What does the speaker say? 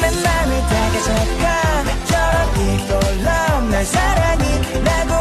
내 맘이 다가져가 여러 이 놀라운 날 사랑이 라고